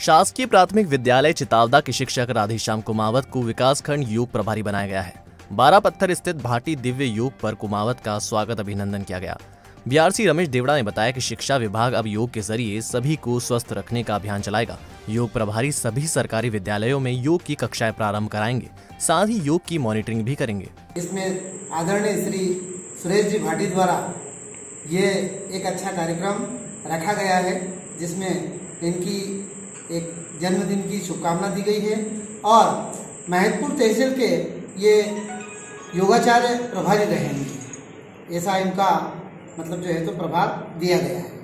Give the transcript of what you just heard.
शासकीय प्राथमिक विद्यालय चितावदा के शिक्षक राधेश्याम कुमावत को विकासखंड योग प्रभारी बनाया गया है। बारह पत्थर स्थित भाटी दिव्य योग पर कुमावत का स्वागत अभिनंदन किया गया। बीआरसी रमेश देवड़ा ने बताया कि शिक्षा विभाग अब योग के ज़रिए सभी को स्वस्थ रखने का अभियान चलाएगा। योग प्रभारी सभी सरकारी विद्यालयों में योग की कक्षाएँ प्रारंभ कराएँगे, साथ ही योग की मॉनिटरिंग भी करेंगे। इसमें आदरणीय श्री सुरेश जी भाटी द्वारा ये एक अच्छा कार्यक्रम रखा गया है, जिसमें इनकी जन्मदिन की शुभकामना दी गई है। और महतपुर तहसील के ये योगाचार्य प्रभारी रहेंगे। ऐसा इनका मतलब जो है तो प्रभार दिया गया है।